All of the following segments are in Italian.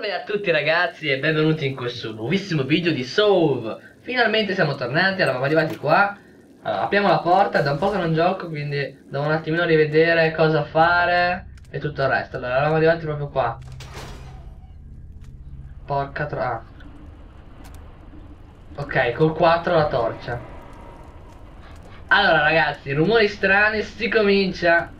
Salve a tutti ragazzi e benvenuti in questo nuovissimo video di Sove Finalmente siamo tornati, eravamo arrivati qua. Allora, Apriamo la porta, da un po' che non gioco quindi devo un attimino rivedere cosa fare e tutto il resto. Allora eravamo arrivati proprio qua. Porca tro... Ah. Ok, col 4 la torcia. Allora ragazzi, rumori strani, si comincia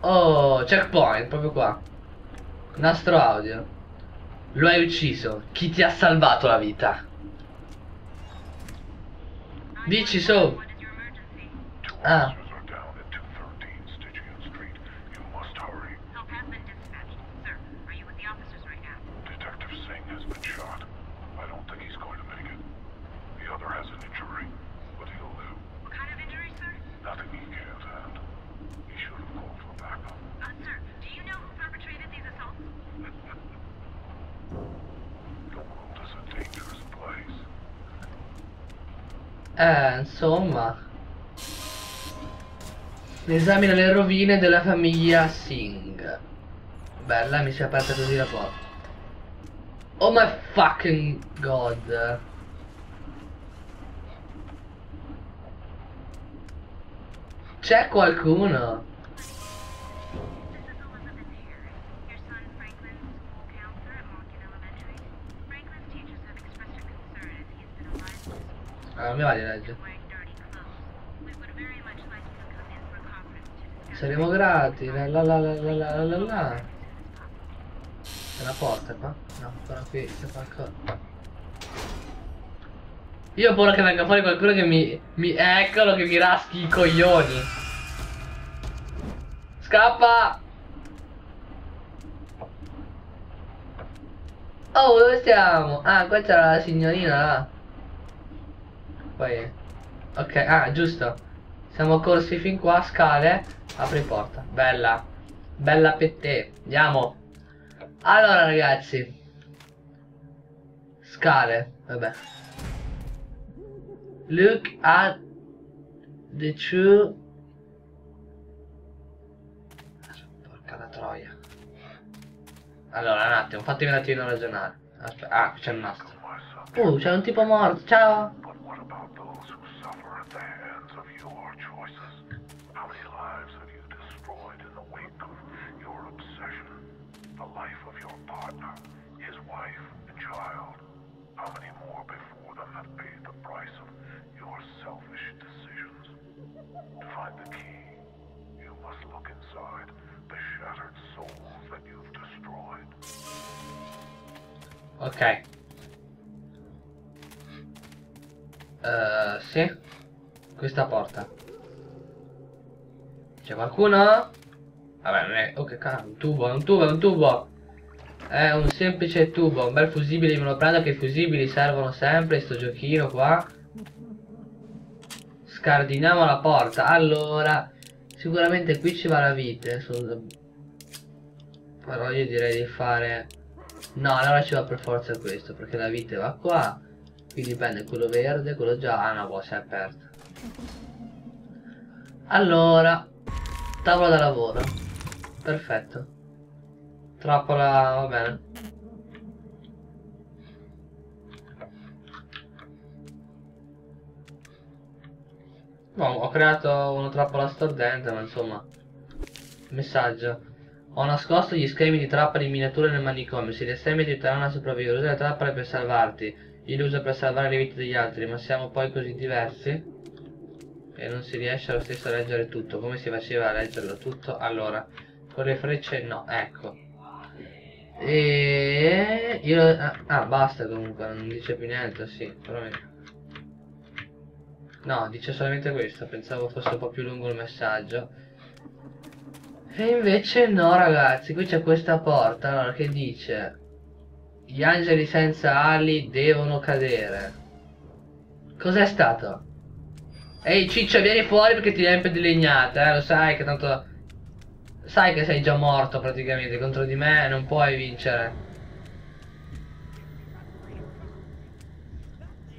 Oh, checkpoint, proprio qua. Nastro audio. Lo hai ucciso. Chi ti ha salvato la vita? Dici so. Ah. Eh, insomma. Esamina le rovine della famiglia Singh. Bella, mi si è aperta così la porta. Oh my fucking god. C'è qualcuno? Ah, non mi va di leggere. Saremo grati, la la la la la la la la C'è una porta qua? No, ancora qui c'è qualcosa. Io ho paura che venga fuori qualcuno che mi, mi... Eccolo che mi raschi i coglioni. Scappa! Oh, dove stiamo? Ah, qua c'era la signorina là. Poi... Ok, ah, giusto. Siamo corsi fin qua, scale. Apri porta. Bella. Bella per te. Andiamo. Allora, ragazzi. Scale. Vabbè. Look at the true... Porca la troia. Allora, un attimo, fatemi un attimo ragionare. Aspetta. Ah, c'è un nastro. Uh, c'è un tipo morto. Ciao. wife, and child. How many more before them have paid the price of your selfish decisions? To find the key, you must look inside the shattered souls that you've destroyed. Okay. Uh, sì. Questa porta. C'è qualcuno? Vabbè, non è... Oh, che cazzo, un tubo, è un tubo, è un tubo! È un semplice tubo, un bel fusibile, me lo prendo che i fusibili servono sempre, sto giochino qua. Scardiniamo la porta. Allora, sicuramente qui ci va la vite. Però io direi di fare No, allora ci va per forza questo, perché la vite va qua. Qui dipende quello verde, quello già. Ah no, boh, si è aperta. Allora, tavola da lavoro. Perfetto. Trappola, va bene. No, ho creato una trappola stordente, ma insomma. Messaggio. Ho nascosto gli schemi di trappola in miniatura nel manicomio, se gli schemi ti aiuteranno a sopravvivere, usa le trappole per salvarti, io le uso per salvare le vite degli altri, ma siamo poi così diversi e non si riesce lo stesso a leggere tutto, come si faceva a leggerlo tutto? Allora, con le frecce no, ecco. E io ah, ah basta comunque, non dice più niente, sì, però No, dice solamente questo, pensavo fosse un po' più lungo il messaggio. E invece no ragazzi, qui c'è questa porta allora, che dice Gli angeli senza ali devono cadere Cos'è stato? Ehi ciccio vieni fuori perché ti riempie di legnate eh? Lo sai che tanto Sai che sei già morto praticamente Contro di me non puoi vincere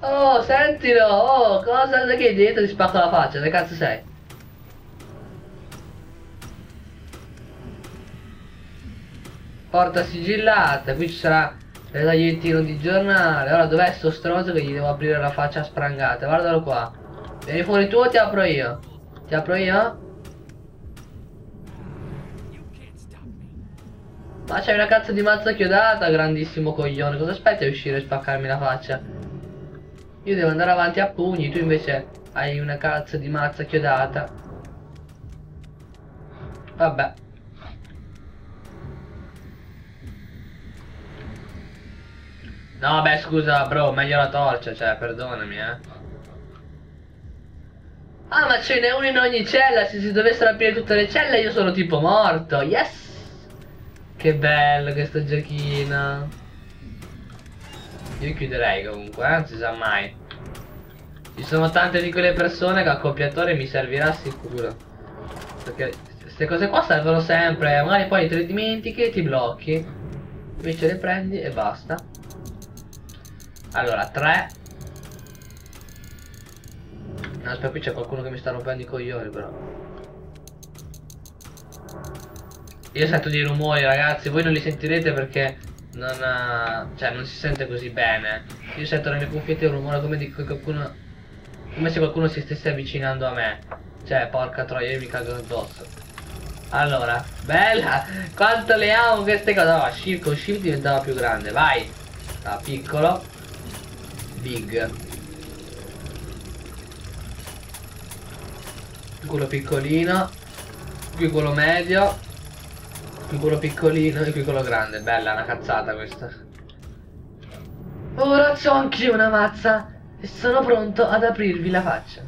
Oh sentilo Oh cosa che hai detto ti spacco la faccia Che cazzo sei? Porta sigillata, qui ci sarà il tagliettino di giornale. Ora dov'è sto stronzo che gli devo aprire la faccia sprangata? Guardalo qua. Vieni fuori tu o ti apro io? Ti apro io? Ma c'hai una cazzo di mazza chiodata, grandissimo coglione. Cosa aspetti a uscire e spaccarmi la faccia? Io devo andare avanti a pugni, tu invece hai una cazzo di mazza chiodata. Vabbè. No, beh, scusa, bro, meglio la torcia, cioè, perdonami, eh. Ah, ma ce n'è uno in ogni cella, se si dovessero aprire tutte le celle io sono tipo morto, yes! Che bello questo giochino. Io chiuderei comunque, eh? non si sa mai. Ci sono tante di quelle persone che accoppiatore mi servirà sicuro. Perché queste cose qua servono sempre. Magari poi te le dimentichi e ti blocchi. Invece le prendi e basta. Allora, 3. No, aspetta, qui c'è qualcuno che mi sta rompendo i coglioni però. Io sento dei rumori ragazzi, voi non li sentirete perché non, uh, cioè, non si sente così bene. Io sento nelle cuffiette un rumore come di qualcuno. Come se qualcuno si stesse avvicinando a me. Cioè, porca troia, io mi cago addosso. Allora, bella! Quanto le amo queste cose! No, shift, con shift diventava più grande, vai! Da piccolo. Big. Quello piccolino. Qui quello medio qui quello piccolino e qui quello grande. Bella, una cazzata questa. Ora ho anch'io una mazza e sono pronto ad aprirvi la faccia.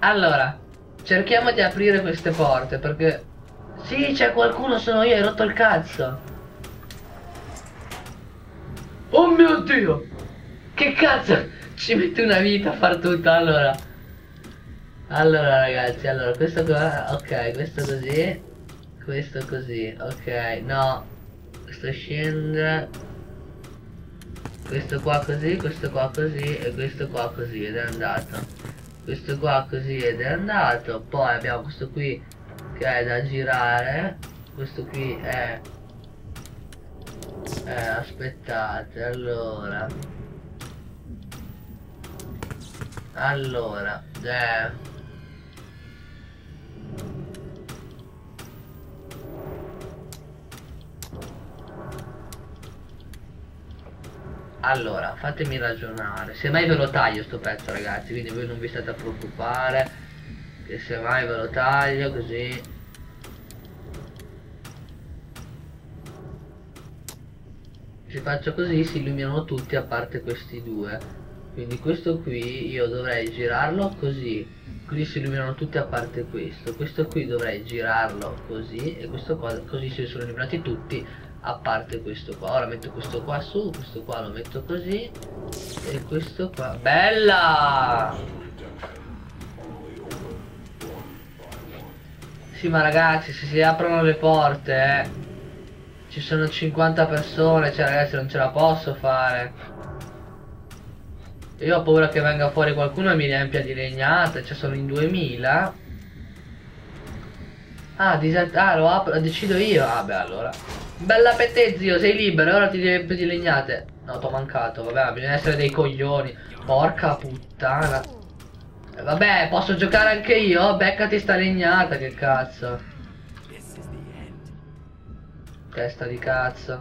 Allora, cerchiamo di aprire queste porte perché... Sì, c'è qualcuno, sono io, hai rotto il cazzo. Oh mio Dio! Che cazzo? Ci mette una vita a far tutto, allora... Allora ragazzi, allora questo qua, ok, questo così, questo così, ok, no, questo scende, questo qua così, questo qua così e questo qua così ed è andato. Questo qua così ed è andato, poi abbiamo questo qui che è da girare, questo qui è... Eh, aspettate, allora... Allora, eh... Allora, fatemi ragionare. Semmai ve lo taglio sto pezzo, ragazzi. Quindi voi non vi state a preoccupare. Che semmai ve lo taglio così. Se faccio così si illuminano tutti a parte questi due. Quindi questo qui io dovrei girarlo così. Così si illuminano tutti a parte questo. Questo qui dovrei girarlo così. E questo qua così si sono illuminati tutti a parte questo qua ora metto questo qua su questo qua lo metto così e questo qua. Bella! Sì ma ragazzi se si aprono le porte eh, ci sono 50 persone cioè ragazzi non ce la posso fare. Io ho paura che venga fuori qualcuno e mi riempia di legnate cioè sono in 2000 ah, ah lo apro decido io. Ah beh allora Bella per te zio, sei libero, ora ti devi di legnate. No, t'ho mancato, vabbè, bisogna essere dei coglioni. Porca puttana. Eh, vabbè, posso giocare anche io? Beccati sta legnata, che cazzo. Testa di cazzo.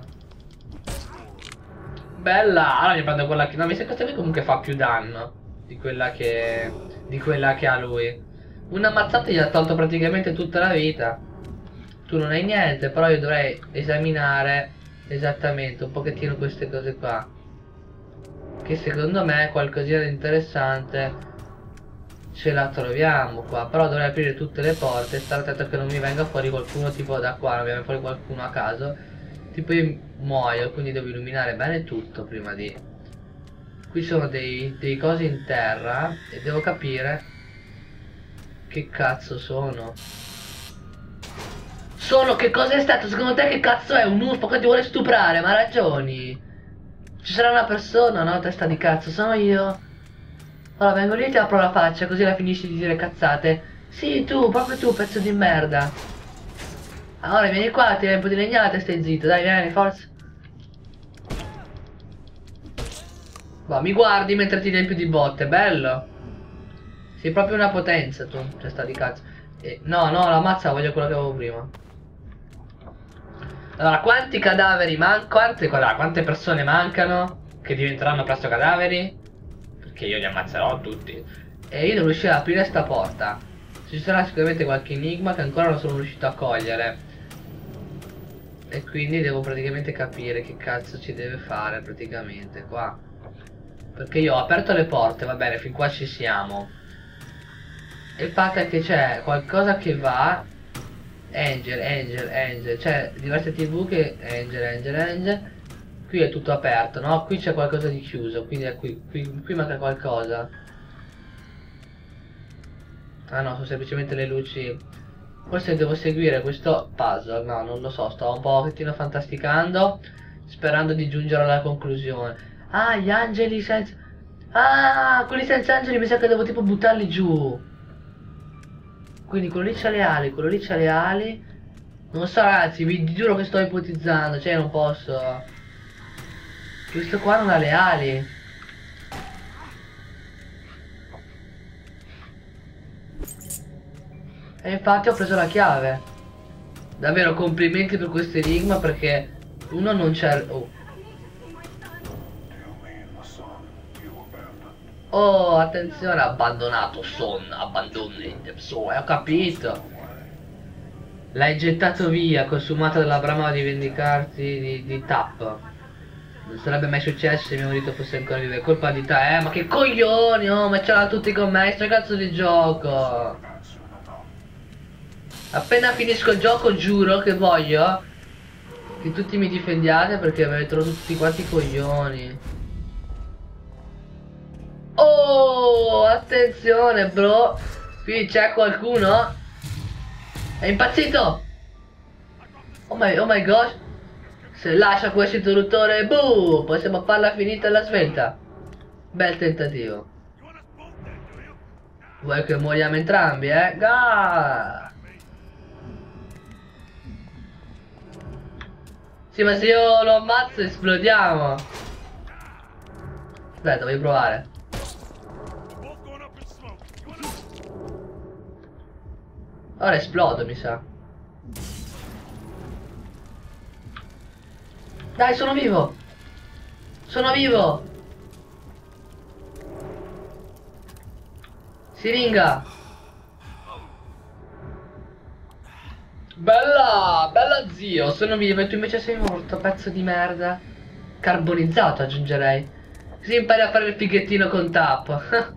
Bella! Allora mi prendo quella che... No, mi sa che questa qui comunque fa più danno. Di quella che... Di quella che ha lui. Una mazzata gli ha tolto praticamente tutta la vita tu non hai niente però io dovrei esaminare esattamente un pochettino queste cose qua. Che secondo me qualcosina di interessante ce la troviamo qua. Però dovrei aprire tutte le porte stare attento che non mi venga fuori qualcuno tipo da qua non mi venga fuori qualcuno a caso. Tipo io muoio quindi devo illuminare bene tutto prima di qui sono dei, dei cosi in terra e devo capire che cazzo sono sono che cosa è stato? Secondo te che cazzo è? Un UFO che ti vuole stuprare? Ma ragioni? Ci sarà una persona, no? Testa di cazzo, sono io. Ora vengo lì e ti apro la faccia, così la finisci di dire cazzate. Sì, tu, proprio tu, pezzo di merda. Allora vieni qua, ti un po' di legnate, stai zitto, dai, vieni, forza. Boh, mi guardi mentre ti riempi di botte, bello. Sei proprio una potenza tu, testa di cazzo. Eh, no, no, la mazza voglio quello che avevo prima. Allora, quanti cadaveri mancano? Quante, quante persone mancano? Che diventeranno presto cadaveri? Perché io li ammazzerò tutti. E io devo riuscire ad aprire sta porta. Ci sarà sicuramente qualche enigma che ancora non sono riuscito a cogliere. E quindi devo praticamente capire che cazzo ci deve fare praticamente qua. Perché io ho aperto le porte, va bene, fin qua ci siamo. Il fatto è che c'è qualcosa che va Angel, Angel, Angel. C'è diverse tv che Angel, Angel, Angel. Qui è tutto aperto, no? Qui c'è qualcosa di chiuso Quindi è qui, qui, qui manca qualcosa. Ah no, sono semplicemente le luci. Forse devo seguire questo puzzle. No, non lo so, sto un pochettino fantasticando Sperando di giungere alla conclusione. Ah, gli angeli senza... Ah, quelli senza angeli mi sa che devo tipo buttarli giù quindi quello lì c'ha le ali, quello lì c'ha le ali. Non so ragazzi, vi giuro che sto ipotizzando, cioè non posso. Questo qua non ha le ali. E infatti ho preso la chiave. Davvero complimenti per questo enigma perché uno non c'è... Oh. Oh, attenzione, abbandonato Son, abandoned so, ho capito. L'hai gettato via, consumato dalla brama di vendicarti di, di Tap. Non sarebbe mai successo se mio marito fosse ancora vivo. È colpa di te, eh, ma che coglioni, oh, ma ce l'ha tutti con me, sto cazzo di gioco. Appena finisco il gioco giuro che voglio che tutti mi difendiate perché avete tutti quanti coglioni. Oh, attenzione, bro. Qui c'è qualcuno? È impazzito. Oh my, oh my gosh. Se lascia questo interruttore, buh, possiamo farla finita alla svelta. Bel tentativo. Vuoi che moriamo entrambi, eh? Ga! Sì, ma se io lo ammazzo esplodiamo. Aspetta, voglio provare. Ora esplodo, mi sa. Dai, sono vivo! Sono vivo! Siringa! Bella! Bella zio! Sono vivo e tu invece sei morto, pezzo di merda. Carbonizzato aggiungerei. Così impari a fare il fighettino con tap.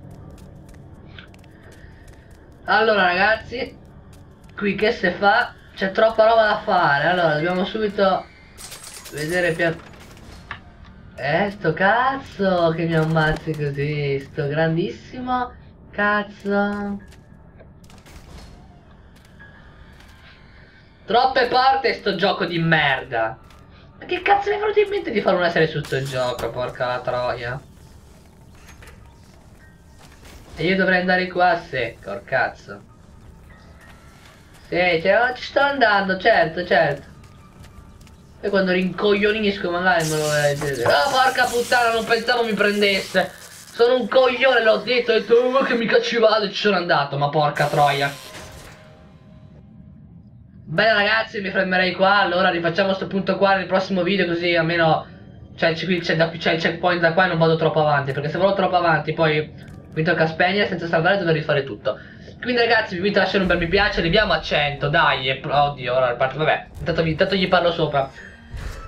allora ragazzi, qui che se fa? C'è troppa roba da fare. Allora dobbiamo subito vedere pian eh sto cazzo che mi ammazzi così sto grandissimo cazzo. Troppe porte sto gioco di merda. Ma che cazzo mi è venuto in mente di fare una serie su sto gioco porca la troia? E io dovrei andare qua a secco cazzo sì, cioè, ci sto andando, certo, certo. E quando rincoglionisco magari me lo vedete. Ah, oh, porca puttana, non pensavo mi prendesse. Sono un coglione, l'ho detto, ho detto oh, che mica ci vado e ci sono andato, ma porca troia. Bene ragazzi, mi fermerei qua, allora rifacciamo questo punto qua nel prossimo video così almeno c'è il, checkpoint da qua e non vado troppo avanti, perché se vado troppo avanti poi mi tocca spegnere senza salvare dover rifare tutto. Quindi ragazzi vi invito a lasciare un bel mi piace, arriviamo a 100, dai, oddio, ora parte, vabbè, intanto, intanto gli parlo sopra.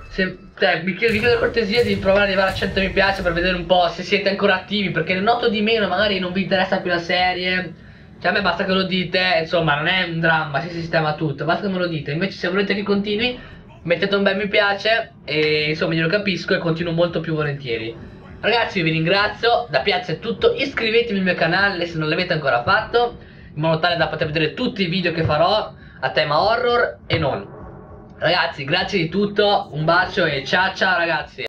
Se, eh, vi chiedo, vi chiedo cortesia di provare ad arrivare a 100 mi piace per vedere un po' se siete ancora attivi, perché ne noto di meno, magari non vi interessa più la serie. Cioè a me basta che lo dite, insomma non è un dramma, si sistema tutto, basta che me lo dite. Invece se volete che continui, mettete un bel mi piace e insomma io lo capisco e continuo molto più volentieri. Ragazzi vi ringrazio, da Piazza è tutto, iscrivetevi al mio canale se non l'avete ancora fatto in modo tale da poter vedere tutti i video che farò a tema horror e non. Ragazzi, grazie di tutto, un bacio e ciao ciao ragazzi.